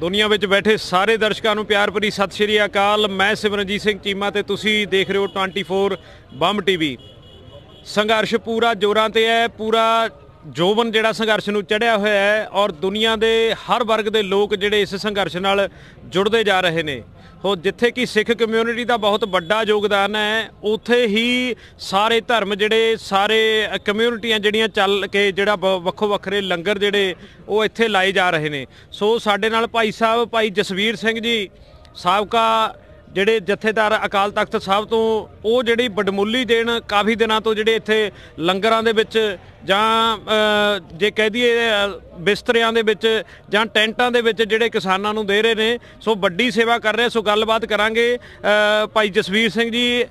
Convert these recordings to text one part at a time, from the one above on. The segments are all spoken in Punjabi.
ਦੁਨੀਆ ਵਿੱਚ ਬੈਠੇ ਸਾਰੇ ਦਰਸ਼ਕਾਂ ਨੂੰ ਪਿਆਰ ਭਰੀ ਸਤਿ ਸ਼੍ਰੀ ਅਕਾਲ। ਮੈਂ ਸਿਮਰਨਜੀਤ ਸਿੰਘ ਚੀਮਾ ਤੇ ਤੁਸੀਂ ਦੇਖ ਰਹੇ ਹੋ 24 ਬੰਮ ਟੀਵੀ। ਸੰਘਰਸ਼ ਪੂਰਾ ਜੋਰਾਂ ਤੇ ਹੈ, ਪੂਰਾ ਜੋਬਨ ਜਿਹੜਾ ਸੰਘਰਸ਼ ਨੂੰ ਚੜਿਆ ਹੋਇਆ ਹੈ ਔਰ ਦੁਨੀਆ ਦੇ ਹਰ ਵਰਗ ਦੇ ਲੋਕ ਜਿਹੜੇ ਇਸ ਸੰਘਰਸ਼ ਨਾਲ ਜੁੜਦੇ ਜਾ ਰਹੇ ਨੇ। ਹੋ ਜਿੱਥੇ ਕਿ ਸਿੱਖ ਕਮਿਊਨਿਟੀ ਦਾ ਬਹੁਤ ਵੱਡਾ ਯੋਗਦਾਨ ਹੈ, ਉਥੇ ਹੀ ਸਾਰੇ ਧਰਮ ਜਿਹੜੇ, ਸਾਰੇ ਕਮਿਊਨਿਟੀਆਂ ਜਿਹੜੀਆਂ ਚੱਲ ਕੇ ਜਿਹੜਾ ਬ- ਵੱਖੋ ਵੱਖਰੇ ਲੰਗਰ ਜਿਹੜੇ ਉਹ ਇੱਥੇ ਲਾਏ ਜਾ ਰਹੇ ਨੇ। ਸੋ ਸਾਡੇ ਨਾਲ ਭਾਈ ਸਾਹਿਬ, ਭਾਈ ਜਸਵੀਰ ਸਿੰਘ ਜੀ, ਸਾਬਕਾ ਜਿਹੜੇ ਜਥੇਦਾਰ ਅਕਾਲ ਤਖਤ ਸਾਹਿਬ ਤੋਂ, ਉਹ ਜਿਹੜੀ ਬਡਮੁੱਲੀ ਦੇਣ ਕਾਫੀ ਦਿਨਾਂ ਤੋਂ ਜਿਹੜੇ ਇੱਥੇ ਲੰਗਰਾਂ ਦੇ ਵਿੱਚ ਜਾਂ ਜੇ ਕਹਿ ਦਈਏ ਬਿਸਤਰਿਆਂ ਦੇ ਵਿੱਚ ਜਾਂ ਟੈਂਟਾਂ ਦੇ ਵਿੱਚ ਜਿਹੜੇ ਕਿਸਾਨਾਂ ਨੂੰ ਦੇ ਰਹੇ ਨੇ, ਸੋ ਵੱਡੀ ਸੇਵਾ ਕਰ ਰਹੇ। ਸੋ ਗੱਲਬਾਤ ਕਰਾਂਗੇ ਭਾਈ ਜਸਵੀਰ ਸਿੰਘ ਜੀ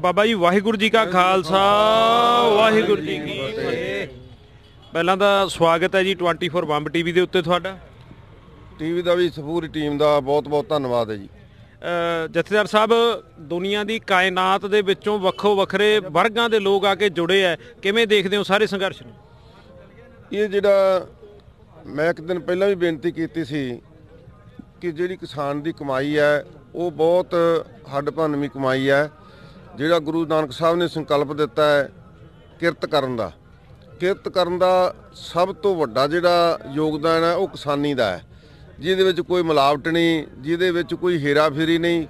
ਬਾਬਾ ਜੀ ਵਾਹਿਗੁਰੂ ਜੀ ਕਾ ਖਾਲਸਾ, ਵਾਹਿਗੁਰੂ ਜੀ ਕੀ ਫਤਿਹ। ਪਹਿਲਾਂ ਤਾਂ ਸਵਾਗਤ ਹੈ ਜੀ 24 ਬੰਬ ਟੀਵੀ ਦੇ ਉੱਤੇ ਤੁਹਾਡਾ। ਟੀਵੀ ਦਾ ਵੀ ਪੂਰੀ ਟੀਮ ਦਾ ਬਹੁਤ ਬਹੁਤ ਧੰਨਵਾਦ ਹੈ ਜੀ। ਜਥੇਦਾਰ ਸਾਹਿਬ, ਦੁਨੀਆ ਦੀ ਕਾਇਨਾਤ ਦੇ ਵਿੱਚੋਂ ਵੱਖੋ ਵੱਖਰੇ ਵਰਗਾਂ ਦੇ ਲੋਕ ਆ ਕੇ ਜੁੜੇ ਆ ਕਿਵੇਂ ਦੇਖਦੇ ਹੋ ਸਾਰੇ ਸੰਘਰਸ਼ ਨੂੰ? ਇਹ ਜਿਹੜਾ ਮੈਂ ਇੱਕ ਦਿਨ ਪਹਿਲਾਂ ਵੀ ਬੇਨਤੀ ਕੀਤੀ ਸੀ ਕਿ ਜਿਹੜੀ ਕਿਸਾਨ ਦੀ ਕਮਾਈ ਹੈ ਉਹ ਬਹੁਤ ਹੱਡ ਭੰਨਵੀਂ ਕਮਾਈ ਹੈ ਜਿਹੜਾ ਗੁਰੂ ਨਾਨਕ ਸਾਹਿਬ ਨੇ ਸੰਕਲਪ ਦਿੱਤਾ ਹੈ ਕਿਰਤ ਕਰਨ ਦਾ। ਕਿਰਤ ਕਰਨ ਦਾ ਸਭ ਤੋਂ ਵੱਡਾ ਜਿਹੜਾ ਯੋਗਦਾਨ ਹੈ ਉਹ ਕਿਸਾਨੀ ਦਾ ਹੈ ਜਿਹਦੇ ਵਿੱਚ ਕੋਈ ਮਿਲਾਵਟ ਨਹੀਂ, ਜਿਹਦੇ ਵਿੱਚ ਕੋਈ ਹੇਰਾਫੇਰੀ ਨਹੀਂ।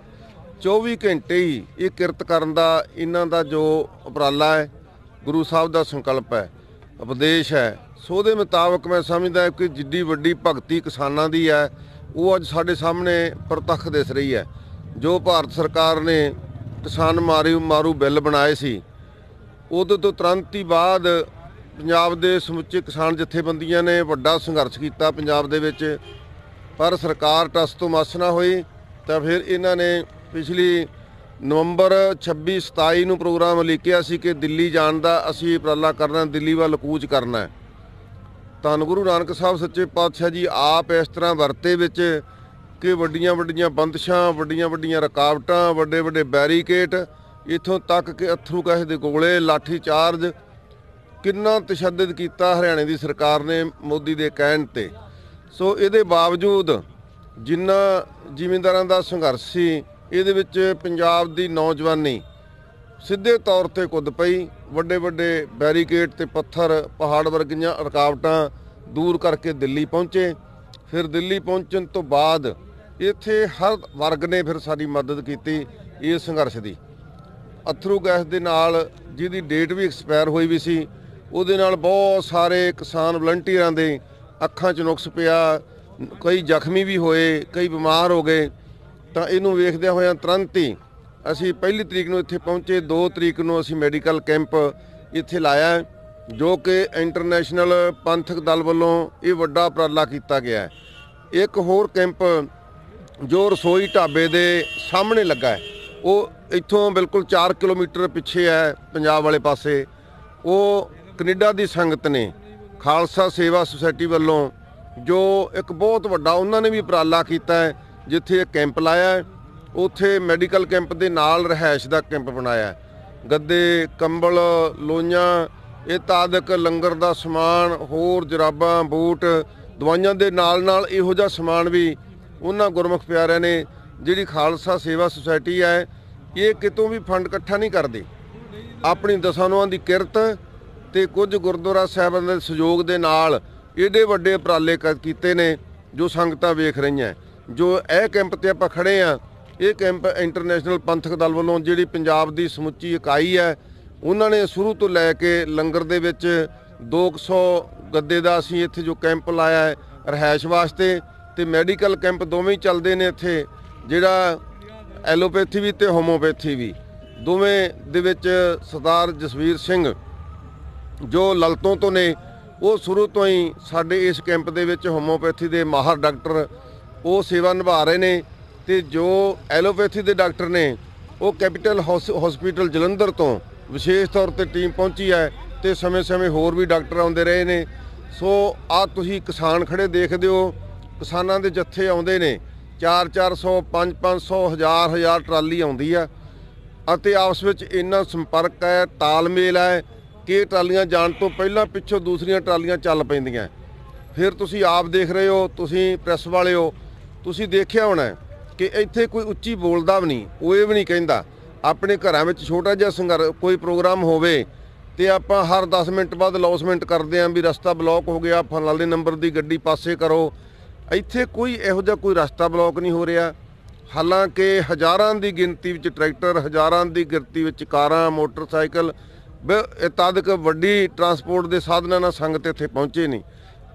24 ਘੰਟੇ ਹੀ ਇਹ ਕਿਰਤ ਕਰਨ ਦਾ, ਇਹਨਾਂ ਦਾ ਜੋ ਉਪਰਾਲਾ ਹੈ, ਗੁਰੂ ਸਾਹਿਬ ਦਾ ਸੰਕਲਪ ਹੈ, ਉਪਦੇਸ਼ ਹੈ। ਸੋ ਉਹਦੇ ਮੁਤਾਬਕ ਮੈਂ ਸਮਝਦਾ ਕਿ ਜਿੱਡੀ ਵੱਡੀ ਭਗਤੀ ਕਿਸਾਨਾਂ ਦੀ ਹੈ, ਉਹ ਅੱਜ ਸਾਡੇ ਸਾਹਮਣੇ ਪ੍ਰਤੱਖ ਦਿਸ ਰਹੀ ਹੈ। ਜੋ ਭਾਰਤ ਸਰਕਾਰ ਨੇ ਕਿਸਾਨ ਮਾਰੂ ਮਾਰੂ ਬਿੱਲ ਬਣਾਏ ਸੀ ਉਦੋਂ ਤੋਂ ਤੁਰੰਤ ਹੀ ਬਾਅਦ ਪੰਜਾਬ ਦੇ ਸਮੁੱਚੇ ਕਿਸਾਨ ਜਥੇਬੰਦੀਆਂ ਨੇ ਵੱਡਾ ਸੰਘਰਸ਼ ਕੀਤਾ, ਪੰਜਾਬ ਦੇ ਵਿੱਚ ਪਰ ਸਰਕਾਰ ਟਸ ਤੋਂ ਮਸ ਨਾ ਹੋਈ, ਤਾਂ ਫਿਰ ਇਹਨਾਂ ਨੇ ਪਿਛਲੀ ਨਵੰਬਰ 26 27 ਨੂੰ ਪ੍ਰੋਗਰਾਮ ਲਿਖਿਆ ਸੀ ਕਿ ਦਿੱਲੀ ਜਾਣ ਦਾ ਅਸੀਂ ਉਪਰਾਲਾ ਕਰਨਾ, ਦਿੱਲੀ ਵੱਲ ਕੂਚ ਕਰਨਾ ਹੈ। ਧੰਨ ਗੁਰੂ ਨਾਨਕ ਸਾਹਿਬ, ਸੱਚੇ ਪਾਤਸ਼ਾਹ ਜੀ, ਆਪ ਇਸ ਤਰ੍ਹਾਂ ਵਰਤੇ ਵਿੱਚ ਕਿ ਵੱਡੀਆਂ ਵੱਡੀਆਂ ਬੰਦਸ਼ਾਂ ਵੱਡੀਆਂ ਵੱਡੀਆਂ ਰੁਕਾਵਟਾਂ ਵੱਡੇ ਵੱਡੇ ਬੈਰੀਕੇਟ, ਇਥੋਂ ਤੱਕ ਕਿ ਅਥਰੂ ਕਹੇ ਦੇ ਗੋਲੇ, ਲਾਠੀ ਚਾਰਜ, ਕਿੰਨਾ ਤਸ਼ੱਦਦ ਕੀਤਾ ਹਰਿਆਣੇ ਦੀ ਸਰਕਾਰ ਨੇ ਮੋਦੀ ਦੇ ਕਹਿਣ ਤੇ। ਸੋ ਇਹਦੇ ਬਾਵਜੂਦ ਜਿੰਨਾ ਜ਼ਿਮੀਂਦਾਰਾਂ ਦਾ ਸੰਘਰਸ਼ ਸੀ, ਇਹਦੇ ਵਿੱਚ ਪੰਜਾਬ ਦੀ ਨੌਜਵਾਨੀ ਸਿੱਧੇ ਤੌਰ ਤੇ ਕੁੱਦ ਪਈ। ਵੱਡੇ ਵੱਡੇ ਬੈਰੀਕੇਡ ਤੇ ਪੱਥਰ, ਪਹਾੜ ਵਰਗੀਆਂ ਰੁਕਾਵਟਾਂ ਦੂਰ ਕਰਕੇ ਦਿੱਲੀ ਪਹੁੰਚੇ। ਫਿਰ ਦਿੱਲੀ ਪਹੁੰਚਣ ਤੋਂ ਬਾਅਦ ਇੱਥੇ ਹਰ ਵਰਗ ਨੇ ਫਿਰ ਸਾਡੀ ਮਦਦ ਕੀਤੀ ਇਸ ਸੰਘਰਸ਼ ਦੀ। ਅਥਰੂ ਗੈਸ ਦੇ ਨਾਲ ਜਿਹਦੀ ਡੇਟ ਵੀ ਐਕਸਪਾਇਰ ਹੋਈ ਵੀ ਸੀ, ਉਹਦੇ ਨਾਲ ਬਹੁਤ ਸਾਰੇ ਕਿਸਾਨ ਵਲੰਟੀਅਰਾਂ ਦੇ ਅੱਖਾਂ 'ਚ ਨੁਕਸ ਪਿਆ, ਕਈ ਜ਼ਖਮੀ ਵੀ ਹੋਏ, ਕਈ ਬਿਮਾਰ ਹੋ ਗਏ, ਤਾਂ ਇਹਨੂੰ ਵੇਖਦਿਆਂ ਹੋਇਆਂ ਤੁਰੰਤ ਹੀ ਅਸੀਂ ਪਹਿਲੀ ਤਰੀਕ ਨੂੰ ਇੱਥੇ ਪਹੁੰਚੇ 2 ਤਰੀਕ ਨੂੰ ਅਸੀਂ ਮੈਡੀਕਲ ਕੈਂਪ ਇੱਥੇ ਲਾਇਆ, ਜੋ ਕਿ ਇੰਟਰਨੈਸ਼ਨਲ ਪੰਥਕ ਦਲ ਵੱਲੋਂ ਇਹ ਵੱਡਾ ਉਪਰਾਲਾ ਕੀਤਾ ਗਿਆ ਹੈ। ਇੱਕ ਹੋਰ ਕੈਂਪ ਜੋ ਰਸੋਈ ਢਾਬੇ ਦੇ ਸਾਹਮਣੇ ਲੱਗਾ ਹੈ, ਉਹ ਇੱਥੋਂ ਬਿਲਕੁਲ 4 ਕਿਲੋਮੀਟਰ ਪਿੱਛੇ ਹੈ ਪੰਜਾਬ ਵਾਲੇ ਪਾਸੇ, ਉਹ ਕੈਨੇਡਾ ਦੀ ਸੰਗਤ ਨੇ ਖਾਲਸਾ ਸੇਵਾ ਸੁਸਾਇਟੀ ਵੱਲੋਂ ਜੋ ਇੱਕ ਬਹੁਤ ਵੱਡਾ ਉਹਨਾਂ ਨੇ ਵੀ ਉਪਰਾਲਾ ਕੀਤਾ ਹੈ, ਜਿੱਥੇ ਕੈਂਪ ਲਾਇਆ ਹੈ, ਉੱਥੇ ਮੈਡੀਕਲ ਕੈਂਪ ਦੇ ਨਾਲ ਰਹਿائش ਦਾ ਕੈਂਪ ਬਣਾਇਆ ਗੱਦੇ, ਕੰਬਲ, ਲੋਈਆਂ, ਇਹ ਤਾਦਕ, ਲੰਗਰ ਦਾ ਸਮਾਨ, ਹੋਰ ਜਰਾਬਾਂ, ਬੂਟ, ਦਵਾਈਆਂ ਦੇ ਨਾਲ ਨਾਲ ਇਹੋ ਜਿਹਾ ਸਮਾਨ ਵੀ ਉਹਨਾਂ ਗੁਰਮੁਖ ਪਿਆਰਿਆਂ ਨੇ ਜਿਹੜੀ ਖਾਲਸਾ ਸੇਵਾ ਸੁਸਾਇਟੀ ਹੈ, ਇਹ ਕਿਤੋਂ ਵੀ ਫੰਡ ਇਕੱਠਾ ਨਹੀਂ ਕਰਦੇ। ਆਪਣੀ ਦਸਾਂ ਨੋਆਂ ਦੀ ਕਿਰਤ ਤੇ ਕੁਝ ਗੁਰਦੁਆਰਾ ਸਾਹਿਬਾਂ ਦੇ ਸਹਿਯੋਗ ਦੇ ਨਾਲ ਇਹਦੇ ਵੱਡੇ ਉਪਰਾਲੇ ਕੀਤੇ ਨੇ ਜੋ ਸੰਗਤਾਂ ਵੇਖ ਰਹੀਆਂ। ਜੋ ਇਹ ਕੈਂਪ ਤੇ ਆਪਾਂ ਖੜੇ ਆ, ਇਹ ਕੈਂਪ ਇੰਟਰਨੈਸ਼ਨਲ ਪੰਥਕ ਦਲ ਵੱਲੋਂ ਜਿਹੜੀ ਪੰਜਾਬ ਦੀ ਸਮੁੱਚੀ ਇਕਾਈ ਹੈ, ਉਹਨਾਂ ਨੇ ਸ਼ੁਰੂ ਤੋਂ ਲੈ ਕੇ ਲੰਗਰ ਦੇ ਵਿੱਚ 200 ਗੱਦੇ ਦਾ ਅਸੀਂ ਇੱਥੇ ਜੋ ਕੈਂਪ ਲਾਇਆ ਹੈ ਰਹਿائش ਵਾਸਤੇ ਤੇ ਮੈਡੀਕਲ ਕੈਂਪ ਦੋਵੇਂ ਹੀ ਚੱਲਦੇ ਨੇ ਇੱਥੇ, ਜਿਹੜਾ ਐਲੋਪੈਥੀ ਵੀ ਤੇ ਹੋਮੋਪੈਥੀ ਵੀ। ਦੋਵੇਂ ਦੇ ਵਿੱਚ ਸਰਦਾਰ ਜਸਵੀਰ ਸਿੰਘ ਜੋ ਲਲਤੋਂ ਤੋਂ ਨੇ, ਉਹ ਸ਼ੁਰੂ ਤੋਂ ਹੀ ਸਾਡੇ ਇਸ ਕੈਂਪ ਦੇ ਵਿੱਚ ਹੋਮੋਪੈਥੀ ਦੇ ਮਾਹਰ ਡਾਕਟਰ ਉਹ ਸੇਵਾ ਨਿਭਾ ਰਹੇ ਨੇ ਤੇ ਜੋ ਐਲੋਪੈਥੀ ਦੇ ਡਾਕਟਰ ਨੇ, ਉਹ ਕੈਪੀਟਲ ਹਸਪੀਟਲ ਜਲੰਧਰ ਤੋਂ ਵਿਸ਼ੇਸ਼ ਤੌਰ ਤੇ ਟੀਮ ਪਹੁੰਚੀ ਹੈ ਤੇ ਸਮੇਂ-ਸਮੇਂ ਹੋਰ ਵੀ ਡਾਕਟਰ ਆਉਂਦੇ ਰਹੇ ਨੇ। ਸੋ ਆ ਤੁਸੀਂ ਕਿਸਾਨ ਖੜੇ ਦੇਖਦੇ ਹੋ, ਕਿਸਾਨਾਂ ਦੇ ਜੱਥੇ ਆਉਂਦੇ ਨੇ 4-400 5-500 ਹਜ਼ਾਰ ਹਜ਼ਾਰ ਟਰਾਲੀ ਆਉਂਦੀ ਆ ਅਤੇ ਆਪਸ ਵਿੱਚ ਇੰਨਾ ਸੰਪਰਕ ਹੈ, ਤਾਲਮੇਲ ਹੈ ਕਿ ਟਰਾਲੀਆਂ ਜਾਣ ਤੋਂ ਪਹਿਲਾਂ ਪਿੱਛੋਂ ਦੂਸਰੀਆਂ ਟਰਾਲੀਆਂ ਚੱਲ ਪੈਂਦੀਆਂ। ਫਿਰ ਤੁਸੀਂ ਆਪ ਦੇਖ ਰਹੇ ਹੋ, ਤੁਸੀਂ ਪ੍ਰੈਸ ਵਾਲੇ ਹੋ, ਤੁਸੀਂ ਦੇਖਿਆ ਹੋਣਾ ਕਿ ਇੱਥੇ ਕੋਈ ਉੱਚੀ ਬੋਲਦਾ ਵੀ ਨਹੀਂ ਉਹ ਇਹ ਵੀ ਨਹੀਂ ਕਹਿੰਦਾ। ਆਪਣੇ ਘਰਾਂ ਵਿੱਚ ਛੋਟਾ ਜਿਹਾ ਸੰਘਰ, ਕੋਈ ਪ੍ਰੋਗਰਾਮ ਹੋਵੇ ਤੇ ਆਪਾਂ ਹਰ 10 ਮਿੰਟ ਬਾਅਦ ਲੌਸਮੈਂਟ ਕਰਦੇ ਆਂ ਵੀ ਰਸਤਾ ਬਲੌਕ ਹੋ ਗਿਆ ਫਲਾਣੇ ਨੰਬਰ ਦੀ ਗੱਡੀ ਪਾਸੇ ਕਰੋ। ਇੱਥੇ ਕੋਈ ਇਹੋ ਜਿਹਾ ਕੋਈ ਰਸਤਾ ਬਲੌਕ ਨਹੀਂ ਹੋ ਰਿਹਾ। ਹਾਲਾਂਕਿ ਹਜ਼ਾਰਾਂ ਦੀ ਗਿਣਤੀ ਵਿੱਚ ਟਰੈਕਟਰ, ਹਜ਼ਾਰਾਂ ਦੀ ਗਿਣਤੀ ਵਿੱਚ ਕਾਰਾਂ, ਮੋਟਰਸਾਈਕਲ ਬ- ਤਦਕ ਵੱਡੀ ਟਰਾਂਸਪੋਰਟ ਦੇ ਸਾਧਨਾਂ ਨਾਲ ਸੰਗਤ ਇੱਥੇ ਪਹੁੰਚੇ ਨਹੀਂ।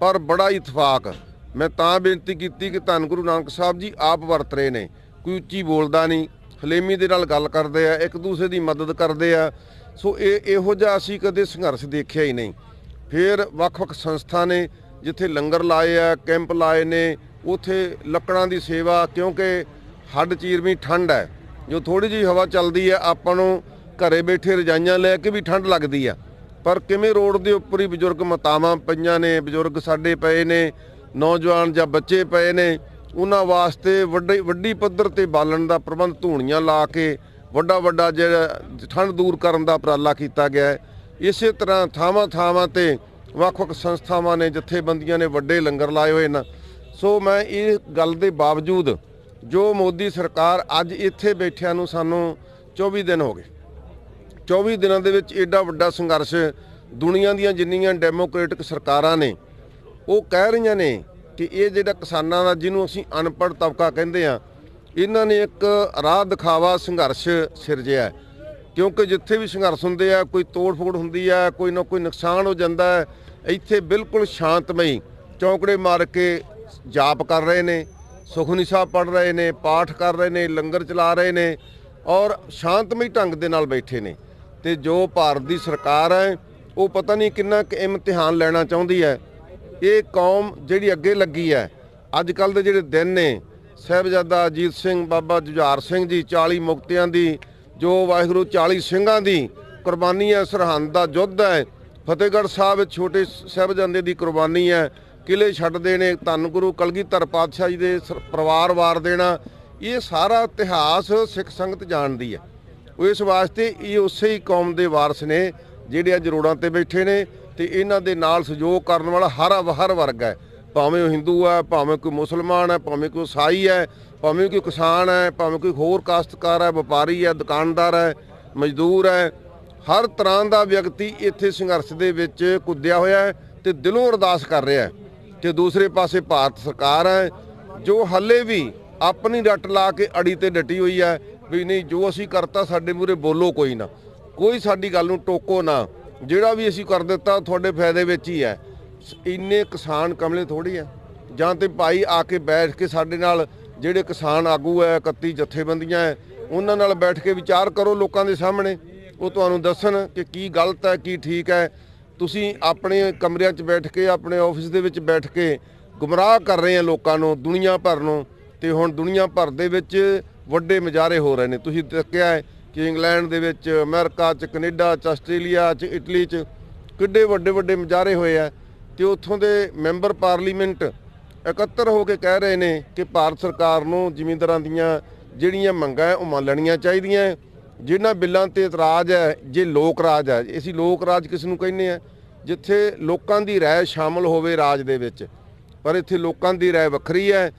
ਪਰ ਬੜਾ ਇਤਫਾਕ। ਮੈਂ ਤਾਂ ਬੇਨਤੀ ਕੀਤੀ ਕਿ ਧੰਨ ਗੁਰੂ ਨਾਨਕ ਸਾਹਿਬ ਜੀ, ਆਪ ਵਰਤ ਰਹੇ ਨੇ। ਕੋਈ ਉੱਚੀ ਬੋਲਦਾ ਨਹੀਂ। ਹਲੇਮੀ ਦੇ ਨਾਲ ਗੱਲ ਕਰਦੇ ਆ, ਇੱਕ ਦੂਸਰੇ ਦੀ ਮਦਦ ਕਰਦੇ ਆ। ਸੋ ਇਹ, ਇਹੋ ਜਿਹਾ ਅਸੀਂ ਕਦੇ ਸੰਘਰਸ਼ ਦੇਖਿਆ ਹੀ ਨਹੀਂ। ਫਿਰ ਵੱਖ-ਵੱਖ ਸੰਸਥਾ ਨੇ, ਜਿੱਥੇ ਲੰਗਰ ਲਾਏ ਆ, ਕੈਂਪ ਲਾਏ ਨੇ, ਉਥੇ ਲੱਕੜਾਂ ਦੀ ਸੇਵਾ, ਕਿਉਂਕਿ ਹੱਡ ਚੀਰਵੀਂ ਠੰਡ ਹੈ। ਜੋ ਥੋੜੀ ਜਿਹੀ ਹਵਾ ਚੱਲਦੀ ਹੈ, ਆਪਾਂ ਨੂੰ ਘਰੇ ਬੈਠੇ ਰਜਾਈਆਂ ਲੈ ਕੇ ਵੀ ਠੰਡ ਲੱਗਦੀ ਆ। ਪਰ ਕਿਵੇਂ ਰੋਡ ਦੇ ਉੱਪਰ ਹੀ ਬਜ਼ੁਰਗ ਮਾਤਾਵਾਂ ਪਈਆਂ ਨੇ, ਬਜ਼ੁਰਗ ਸਾਡੇ ਪਏ ਨੇ, ਨੌਜਵਾਨ ਜਾਂ ਬੱਚੇ ਪਏ ਨੇ, ਉਹਨਾਂ ਵਾਸਤੇ ਵੱਡੀ ਵੱਡੀ ਪੱਧਰ ਤੇ ਬਾਲਣ ਦਾ ਪ੍ਰਬੰਧ ਧੂਣੀਆਂ ਲਾ ਕੇ ਵੱਡਾ ਵੱਡਾ ਜਿਹੜਾ ਠੰਡ ਦੂਰ ਕਰਨ ਦਾ ਉਪਰਾਲਾ ਕੀਤਾ ਗਿਆ ਹੈ। ਇਸੇ ਤਰ੍ਹਾਂ ਥਾਵਾਂ ਥਾਵਾਂ ਤੇ ਵੱਖ-ਵੱਖ ਸੰਸਥਾਵਾਂ ਨੇ, ਜਥੇਬੰਦੀਆਂ ਨੇ ਵੱਡੇ ਲੰਗਰ ਲਾਏ ਹੋਏ ਨੇ। ਸੋ ਮੈਂ ਇਹ ਗੱਲ ਦੇ ਬਾਵਜੂਦ ਜੋ ਮੋਦੀ ਸਰਕਾਰ ਅੱਜ ਇੱਥੇ ਬੈਠਿਆਂ ਨੂੰ ਸਾਨੂੰ 24 ਦਿਨ ਹੋ ਗਏ। 24 ਦਿਨਾਂ ਦੇ ਵਿੱਚ ਐਡਾ ਵੱਡਾ ਸੰਘਰਸ਼ ਦੁਨੀਆ ਦੀਆਂ ਜਿੰਨੀਆਂ ਡੈਮੋਕ੍ਰੈਟਿਕ ਸਰਕਾਰਾਂ ਨੇ, ਉਹ ਕਹਿ ਰਹੀਆਂ ਨੇ ਕਿ ਇਹ ਜਿਹੜਾ ਕਿਸਾਨਾਂ ਦਾ, ਜਿਹਨੂੰ ਅਸੀਂ ਅਨਪੜ੍ਹ ਤਬਕਾ ਕਹਿੰਦੇ ਆ ਇਹਨਾਂ ਨੇ ਇੱਕ ਰਾਹ ਦਿਖਾਵਾ ਸੰਘਰਸ਼ ਸਿਰਜਿਆ ਕਿਉਂਕਿ ਜਿੱਥੇ ਵੀ ਸੰਘਰਸ਼ ਹੁੰਦੇ ਆ, ਕੋਈ ਤੋੜ-ਫੋੜ ਹੁੰਦੀ ਆ, ਕੋਈ ਨਾ ਕੋਈ ਨੁਕਸਾਨ ਹੋ ਜਾਂਦਾ ਹੈ, ਇੱਥੇ ਬਿਲਕੁਲ ਸ਼ਾਂਤਮਈ ਚੌਂਕੜੇ ਮਾਰ ਕੇ ਜਾਪ ਕਰ ਰਹੇ ਨੇ, ਸੁਖਨੀ ਸਾਹਿਬ ਪੜ ਰਹੇ ਨੇ, ਪਾਠ ਕਰ ਰਹੇ ਨੇ, ਲੰਗਰ ਚਲਾ ਰਹੇ ਨੇ ਔਰ ਸ਼ਾਂਤਮਈ ਢੰਗ ਦੇ ਨਾਲ ਬੈਠੇ ਨੇ। ਤੇ ਜੋ ਭਾਰਤ ਦੀ ਸਰਕਾਰ ਹੈ, ਉਹ ਪਤਾ ਨਹੀਂ ਕਿੰਨਾ ਕੁ ਇਮਤਿਹਾਨ ਲੈਣਾ ਚਾਹੁੰਦੀ ਹੈ। ਇਹ ਕੌਮ ਜਿਹੜੀ ਅੱਗੇ ਲੱਗੀ ਹੈ ਅੱਜ ਕੱਲ ਦੇ ਜਿਹੜੇ ਦਿਨ ਨੇ, ਸਾਹਿਬਜ਼ਾਦਾ ਅਜੀਤ ਸਿੰਘ, ਬਾਬਾ ਜੁਝਾਰ ਸਿੰਘ ਜੀ 40 ਮੁਕਤਿਆਂ ਦੀ, ਜੋ ਵਾਹਿਗੁਰੂ 40 ਸਿੰਘਾਂ ਦੀ ਕੁਰਬਾਨੀ ਹੈ, ਸਰਹੰਦ ਦਾ ਯੁੱਧ ਹੈ, ਫਤਿਹਗੜ੍ਹ ਸਾਹਿਬ ਵਿੱਚ ਛੋਟੇ ਸਾਹਿਬਜ਼ਾਦੇ ਦੀ ਕੁਰਬਾਨੀ ਹੈ ਕਿਲੇ ਛੱਡਦੇ ਨੇ ਧੰਨ ਗੁਰੂ ਕਲਗੀਧਰ ਪਾਤਸ਼ਾਹ ਜੀ ਦੇ ਸ- ਪਰਿਵਾਰ ਵਾਰ ਦੇਣਾ, ਇਹ ਸਾਰਾ ਇਤਿਹਾਸ ਸਿੱਖ ਸੰਗਤ ਜਾਣਦੀ ਹੈ। ਉਹ ਇਸ ਵਾਸਤੇ ਇਹ ਉਸੇ ਹੀ ਕੌਮ ਦੇ ਵਾਰਸ ਨੇ ਜਿਹੜੇ ਅੱਜ ਰੋਡਾਂ ਤੇ ਬੈਠੇ ਨੇ ਤੇ ਇਹਨਾਂ ਦੇ ਨਾਲ ਸਹਿਯੋਗ ਕਰਨ ਵਾਲਾ ਹਰ ਹਰ ਵਰਗ ਹੈ। ਭਾਵੇਂ ਉਹ ਹਿੰਦੂ ਹੈ, ਭਾਵੇਂ ਕੋਈ ਮੁਸਲਮਾਨ ਹੈ, ਭਾਵੇਂ ਕੋਈ ਸਾਈ ਹੈ, ਭਾਵੇਂ ਕੋਈ ਕਿਸਾਨ ਹੈ, ਭਾਵੇਂ ਕੋਈ ਹੋਰ ਕਾਸ਼ਤਕਾਰ ਹੈ, ਵਪਾਰੀ ਹੈ, ਦੁਕਾਨਦਾਰ ਹੈ, ਮਜ਼ਦੂਰ ਹੈ, ਹਰ ਤਰ੍ਹਾਂ ਦਾ ਵਿਅਕਤੀ ਇੱਥੇ ਸੰਘਰਸ਼ ਦੇ ਵਿੱਚ ਕੁੱਦਿਆ ਹੋਇਆ ਹੈ ਤੇ ਦਿਲੋਂ ਅਰਦਾਸ ਕਰ ਰਿਹਾ ਹੈ। ਤੇ ਦੂਸਰੇ ਪਾਸੇ ਭਾਰਤ ਸਰਕਾਰ ਹੈ, ਜੋ ਹੱਲੇ ਵੀ ਆਪਣੀ ਰੱਟ ਲਾ ਕੇ ਅੜੀ ਤੇ ਡਟੀ ਹੋਈ ਹੈ ਵੀ ਨਹੀਂ, ਜੋ ਅਸੀਂ ਕਰਤਾ ਸਾਡੇ ਮੂਰੇ ਬੋਲੋ ਕੋਈ ਨਾ। ਕੋਈ ਸਾਡੀ ਗੱਲ ਨੂੰ ਟੋਕੋ ਨਾ। ਜਿਹੜਾ ਵੀ ਅਸੀਂ ਕਰ ਦਿੱਤਾ ਤੁਹਾਡੇ ਫਾਇਦੇ ਵਿੱਚ ਹੀ ਹੈ। ਇੰਨੇ ਕਿਸਾਨ ਕਮਲੇ ਥੋੜੀ ਆ। ਜਾਂ ਤੇ ਭਾਈ ਆ ਕੇ ਬੈਠ ਕੇ ਸਾਡੇ ਨਾਲ ਜਿਹੜੇ ਕਿਸਾਨ ਆਗੂ ਹੈ 31 ਜਥੇਬੰਦੀਆਂ ਹੈ, ਉਹਨਾਂ ਨਾਲ ਬੈਠ ਕੇ ਵਿਚਾਰ ਕਰੋ ਲੋਕਾਂ ਦੇ ਸਾਹਮਣੇ। ਉਹ ਤੁਹਾਨੂੰ ਦੱਸਣ ਕਿ ਕੀ ਗਲਤ ਹੈ, ਕੀ ਠੀਕ ਹੈ। ਤੁਸੀਂ ਆਪਣੇ ਕਮਰਿਆਂ 'ਚ ਬੈਠ ਕੇ, ਆਪਣੇ ਆਫਿਸ ਦੇ ਵਿੱਚ ਬੈਠ ਕੇ ਗੁੰਮਰਾਹ ਕਰ ਰਹੇ ਆ ਲੋਕਾਂ ਨੂੰ, ਦੁਨੀਆ ਭਰ ਨੂੰ। ਤੇ ਹੁਣ ਦੁਨੀਆ ਭਰ ਦੇ ਵਿੱਚ ਵੱਡੇ ਮਜਾਰੇ ਹੋ ਰਹੇ ਨੇ। ਤੁਸੀਂ ਦੇਖਿਆ ਹੈ ਕਿ ਇੰਗਲੈਂਡ ਦੇ ਵਿੱਚ, ਅਮਰੀਕਾ 'ਚ, ਕੈਨੇਡਾ 'ਚ, ਆਸਟ੍ਰੇਲੀਆ 'ਚ, ਇਟਲੀ 'ਚ ਕਿੱਡੇ ਵੱਡੇ ਵੱਡੇ ਮਜਾਰੇ ਹੋਏ ਆ ਤੇ ਉੱਥੋਂ ਦੇ ਮੈਂਬਰ ਪਾਰਲੀਮੈਂਟ ਇਕੱਤਰ ਹੋ ਕੇ ਕਹਿ ਰਹੇ ਨੇ ਕਿ ਭਾਰਤ ਸਰਕਾਰ ਨੂੰ ਜ਼ਿਮੀਂਦਾਰਾਂ ਦੀਆਂ ਜਿਹੜੀਆਂ ਮੰਗਾਂ ਹੈ ਉਹ ਮੰਨ ਲੈਣੀਆਂ ਚਾਹੀਦੀਆਂ ਹੈ। ਜਿਨ੍ਹਾਂ ਬਿੱਲਾਂ ਤੇ ਇਤਰਾਜ਼ ਹੈ, ਜੇ ਲੋਕ ਰਾਜ ਹੈ, ਅਸੀਂ ਲੋਕ ਰਾਜ ਕਿਸ ਨੂੰ ਕਹਿੰਦੇ ਆ ਜਿੱਥੇ ਲੋਕਾਂ ਦੀ ਰਾਏ ਸ਼ਾਮਲ ਹੋਵੇ ਰਾਜ ਦੇ ਵਿੱਚ, ਪਰ ਇੱਥੇ ਲੋਕਾਂ ਦੀ ਰਾਏ ਵੱਖਰੀ ਹੈ।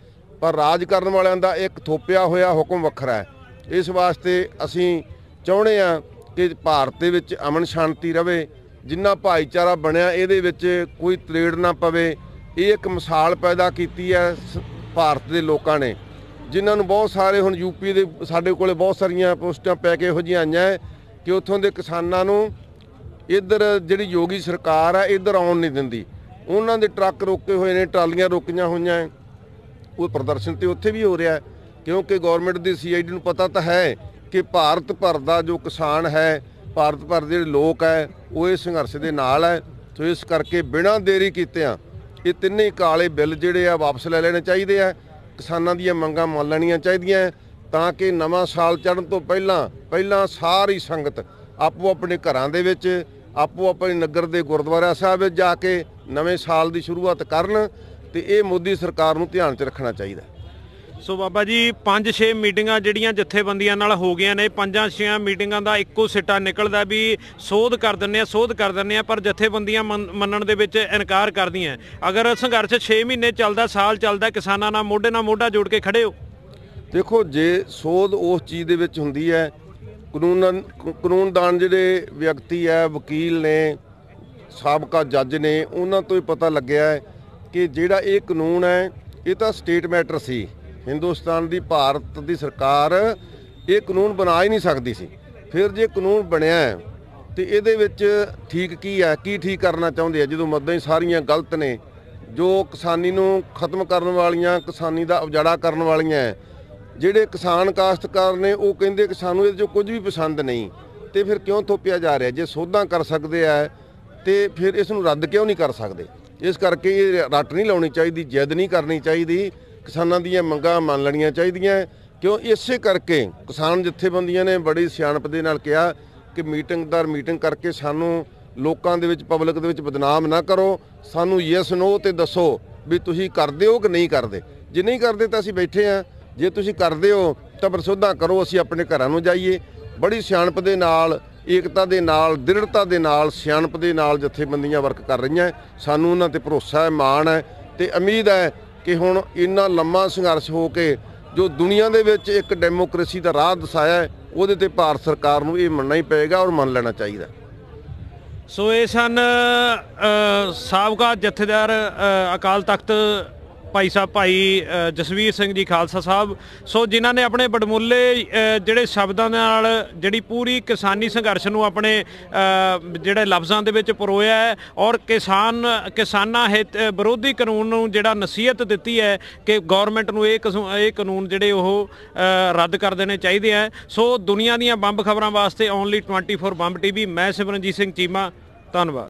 ਪਰ ਰਾਜ ਕਰਨ ਵਾਲਿਆਂ ਦਾ ਇੱਕ ਥੋਪਿਆ ਹੋਇਆ ਹੁਕਮ ਵੱਖਰਾ ਹੈ। ਇਸ ਵਾਸਤੇ ਅਸੀਂ ਚਾਹੁੰਦੇ ਆ ਕਿ ਭਾਰਤ ਦੇ ਵਿੱਚ ਅਮਨ ਸ਼ਾਂਤੀ ਰਵੇ, ਜਿੰਨਾ ਭਾਈਚਾਰਾ ਬਣਿਆ ਇਹਦੇ ਵਿੱਚ ਕੋਈ ਤਰੇੜ ਨਾ ਪਵੇ। ਇਹ ਇੱਕ ਮਿਸਾਲ ਪੈਦਾ ਕੀਤੀ ਹੈ ਸ- ਭਾਰਤ ਦੇ ਲੋਕਾਂ ਨੇ। ਜਿਨ੍ਹਾਂ ਨੂੰ ਬਹੁਤ ਸਾਰੇ ਹੁਣ ਯੂਪੀ ਦੇ, ਸਾਡੇ ਕੋਲੇ ਬਹੁਤ ਸਾਰੀਆਂ ਪੋਸਟਾਂ ਪੈ ਕੇ ਇਹੋ ਜਿਹੀਆਂ ਆਈਆਂ ਹੈ ਕਿ ਉੱਥੋਂ ਦੇ ਕਿਸਾਨਾਂ ਨੂੰ ਇੱਧਰ ਜਿਹੜੀ ਯੋਗੀ ਸਰਕਾਰ ਹੈ ਇੱਧਰ ਆਉਣ ਨਹੀਂ ਦਿੰਦੀ। ਉਹਨਾਂ ਦੇ ਟਰੱਕ ਰੋਕੇ ਹੋਏ ਨੇ, ਟਰਾਲੀਆਂ ਰੋਕੀਆਂ ਹੋਈਆਂ ਉਹ ਪ੍ਰਦਰਸ਼ਨ ਤੇ ਉੱਥੇ ਵੀ ਹੋ ਰਿਹਾ ਕਿਉਂਕਿ ਗਵਰਨਮੈਂਟ ਦੀ ਸੀਆਈਡੀ ਨੂੰ ਪਤਾ ਤਾਂ ਹੈ ਕਿ ਭਾਰਤ ਭਰ ਦਾ ਜੋ ਕਿਸਾਨ ਹੈ, ਭਾਰਤ ਭਰ ਦੇ ਜਿਹੜੇ ਲੋਕ ਹੈ, ਉਹ ਇਸ ਸੰਘਰਸ਼ ਦੇ ਨਾਲ ਹੈ। ਸੋ ਇਸ ਕਰਕੇ ਬਿਨਾਂ ਦੇਰੀ ਕੀਤਿਆਂ ਇਹ ਤਿੰਨੇ ਕਾਲੇ ਬਿੱਲ ਜਿਹੜੇ ਆ ਵਾਪਸ ਲੈ ਲੈਣੇ ਚਾਹੀਦੇ ਆ। ਕਿਸਾਨਾਂ ਦੀਆਂ ਮੰਗਾਂ ਮੰਨ ਲੈਣੀਆਂ ਚਾਹੀਦੀਆਂ ਤਾਂ ਕਿ ਨਵਾਂ ਸਾਲ ਚੜ੍ਹਨ ਤੋਂ ਪਹਿਲਾਂ ਪਹਿਲਾਂ ਸਾਰੀ ਸੰਗਤ ਆਪੋ ਆਪਣੇ ਘਰਾਂ ਦੇ ਵਿੱਚ ਆਪੋ ਆਪਣੇ ਨਗਰ ਦੇ ਗੁਰਦੁਆਰਾ ਸਾਹਿਬ ਵਿੱਚ ਜਾ ਕੇ ਨਵੇਂ ਸਾਲ ਦੀ ਸ਼ੁਰੂਆਤ ਕਰਨ। ਤੇ ਇਹ ਮੋਦੀ ਸਰਕਾਰ ਨੂੰ ਧਿਆਨ 'ਚ ਰੱਖਣਾ ਚਾਹੀਦਾ ਸੋ ਬਾਬਾ ਜੀ 5-6 ਮੀਟਿੰਗਾਂ ਜਿਹੜੀਆਂ ਜਥੇਬੰਦੀਆਂ ਨਾਲ ਹੋ ਗਈਆਂ ਨੇ ਪੰਜਾਂ ਛੇਆਂ ਮੀਟਿੰਗਾਂ ਦਾ ਇੱਕੋ ਸਿੱਟਾ ਨਿਕਲਦਾ ਵੀ ਸੋਧ ਕਰ ਦਿੰਨੇ ਆ ਸੋਧ ਕਰ ਦਿੰਨੇ ਆ ਪਰ ਜਥੇਬੰਦੀਆਂ ਮੰਨ- ਮੰਨਣ ਦੇ ਵਿੱਚ ਇਨਕਾਰ ਕਰਦੀਆਂ ਅਗਰ ਸੰਘਰਸ਼ 6 ਮਹੀਨੇ ਚੱਲਦਾ ਸਾਲ ਚੱਲਦਾ ਕਿਸਾਨਾਂ ਨਾਲ ਮੋਢੇ ਨਾਲ ਮੋਢਾ ਜੋੜ ਕੇ ਖੜੇ ਹੋ? ਦੇਖੋ ਜੇ ਸੋਧ ਉਸ ਚੀਜ਼ ਦੇ ਵਿੱਚ ਹੁੰਦੀ ਹੈ ਕਾਨੂੰਨ ਕਾਨੂੰਨਦਾਨ ਜਿਹੜੇ ਵਿਅਕਤੀ ਹੈ ਵਕੀਲ ਨੇ ਸਾਬਕਾ ਜੱਜ ਨੇ ਉਹਨਾਂ ਤੋਂ ਹੀ ਪਤਾ ਲੱਗਿਆ ਹੈ ਕਿ ਜਿਹੜਾ ਇਹ ਕਾਨੂੰਨ ਹੈ ਇਹ ਤਾਂ ਸਟੇਟ ਮੈਟਰ ਸੀ। ਹਿੰਦੁਸਤਾਨ ਦੀ ਭਾਰਤ ਦੀ ਸਰਕਾਰ ਇਹ ਕਾਨੂੰਨ ਬਣਾ ਹੀ ਨਹੀਂ ਸਕਦੀ ਸੀ। ਫਿਰ ਜੇ ਕਾਨੂੰਨ ਬਣਿਆ ਹੈ, ਤੇ ਇਹਦੇ ਵਿੱਚ ਠੀਕ ਕੀ ਹੈ ਕੀ ਠੀਕ ਕਰਨਾ ਚਾਹੁੰਦੇ ਆ? ਜਦੋਂ ਮੱਦਾਂ ਹੀ ਸਾਰੀਆਂ ਗਲਤ ਨੇ ਜੋ ਕਿਸਾਨੀ ਨੂੰ ਖਤਮ ਕਰਨ ਵਾਲੀਆਂ ਕਿਸਾਨੀ ਦਾ ਉਜਾੜਾ ਕਰਨ ਵਾਲੀਆਂ ਜਿਹੜੇ ਕਿਸਾਨ ਕਾਸ਼ਤਕਾਰ ਨੇ ਉਹ ਕਹਿੰਦੇ ਕਿ ਸਾਨੂੰ ਇਹਦੇ ਚੋਂ ਕੁਝ ਵੀ ਪਸੰਦ ਨਹੀਂ। ਤੇ ਫਿਰ ਕਿਉਂ ਥੋਪਿਆ ਜਾ ਰਿਹਾ? ਜੇ ਸੋਧਾਂ ਕਰ ਸਕਦੇ ਆ ਤੇ ਫਿਰ ਇਸ ਨੂੰ ਰੱਦ ਕਿਉਂ ਨਹੀਂ ਕਰ ਸਕਦੇ? ਇਸ ਕਰਕੇ ਇਹ ਰੱਟ ਨਹੀਂ ਲਾਉਣੀ ਚਾਹੀਦੀ, ਜਿੱਦ ਨਹੀਂ ਕਰਨੀ ਚਾਹੀਦੀ, ਕਿਸਾਨਾਂ ਦੀਆਂ ਮੰਗਾਂ ਮੰਨ ਲੈਣੀਆਂ ਚਾਹੀਦੀਆਂ। ਕਿਉਂ? ਇਸੇ ਕਰਕੇ ਕਿਸਾਨ ਜਥੇਬੰਦੀਆਂ ਨੇ ਬੜੀ ਸਿਆਣਪ ਦੇ ਨਾਲ ਕਿਹਾ ਕਿ ਮੀਟਿੰਗ ਦਰ ਮੀਟਿੰਗ ਕਰਕੇ ਸਾਨੂੰ ਲੋਕਾਂ ਦੇ ਵਿੱਚ, ਪਬਲਿਕ ਦੇ ਵਿੱਚ ਬਦਨਾਮ ਨਾ ਕਰੋ। ਸਾਨੂੰ ਯੈਸ, ਨੋ ਤੇ ਦੱਸੋ ਵੀ ਤੁਸੀਂ ਕਰਦੇ ਹੋ ਕਿ ਨਹੀਂ ਕਰਦੇ। ਜੇ ਨਹੀਂ ਕਰਦੇ ਤਾਂ ਅਸੀਂ ਬੈਠੇ ਆ ਜੇ ਤੁਸੀਂ ਕਰਦੇ ਹੋ ਤਾਂ ਪ੍ਰਸੋਧਾ ਕਰੋ, ਅਸੀਂ ਆਪਣੇ ਘਰਾਂ ਨੂੰ ਜਾਈਏ। ਬੜੀ ਸਿਆਣਪ ਦੇ ਨਾਲ ਏਕਤਾ ਦੇ ਨਾਲ, ਦ੍ਰਿੜਤਾ ਦੇ ਨਾਲ, ਸਿਆਣਪ ਦੇ ਨਾਲ ਜਥੇਬੰਦੀਆਂ ਵਰਕ ਕਰ ਰਹੀਆਂ ਸਾਨੂੰ ਉਹਨਾਂ ਤੇ ਭਰੋਸਾ ਹੈ, ਮਾਣ ਹੈ ਤੇ ਉਮੀਦ ਹੈ ਕਿ ਹੁਣ ਇੰਨਾ ਲੰਮਾ ਸੰਘਰਸ਼ ਹੋ ਕੇ ਜੋ ਦੁਨੀਆ ਦੇ ਵਿੱਚ ਇੱਕ ਡੈਮੋਕ੍ਰੇਸੀ ਦਾ ਰਾਹ ਦਸਾਇਆ ਹੈ, ਉਹਦੇ ਤੇ ਭਾਰਤ ਸਰਕਾਰ ਨੂੰ ਇਹ ਮੰਨਣਾ ਹੀ ਪਏਗਾ ਔਰ ਮੰਨ ਲੈਣਾ ਚਾਹੀਦਾ ਸੋ ਇਹ ਸਨ ਸਾਬਕਾ ਜਥੇਦਾਰ ਅਕਾਲ ਤਖਤ ਭਾਈ ਸਾਹਿਬ, ਭਾਈ ਜਸਵੀਰ ਸਿੰਘ ਜੀ ਖਾਲਸਾ ਸਾਹਿਬ। ਸੋ ਜਿਨ੍ਹਾਂ ਨੇ ਆਪਣੇ ਬੜਮੁੱਲੇ ਜਿਹੜੇ ਸ਼ਬਦਾਂ ਦੇ ਨਾਲ ਜਿਹੜੀ ਪੂਰੀ ਕਿਸਾਨੀ ਸੰਘਰਸ਼ ਨੂੰ ਆਪਣੇ ਜਿਹੜੇ ਲਫ਼ਜ਼ਾਂ ਦੇ ਵਿੱਚ ਪਰੋਇਆ ਹੈ ਔਰ ਕਿਸਾਨ, ਕਿਸਾਨਾਂ ਹਿੱਤ, ਵਿਰੋਧੀ ਕਾਨੂੰਨ ਨੂੰ ਜਿਹੜਾ ਨਸੀਹਤ ਦਿੱਤੀ ਹੈ ਕਿ ਗਵਰਨਮੈਂਟ ਨੂੰ ਇਹ ਕਸੂ- ਇਹ ਕਾਨੂੰਨ ਜਿਹੜੇ ਉਹ ਰੱਦ ਕਰ ਦੇਣੇ ਚਾਹੀਦੇ ਆ ਸੋ ਦੁਨੀਆ ਦੀਆਂ ਬੰਬ ਖਬਰਾਂ ਵਾਸਤੇ ਓਨਲੀ 24 ਬੰਬ ਟੀਵੀ, ਮੈਂ ਸਿਮਰਨਜੀਤ ਸਿੰਘ ਚੀਮਾ, ਧੰਨਵਾਦ।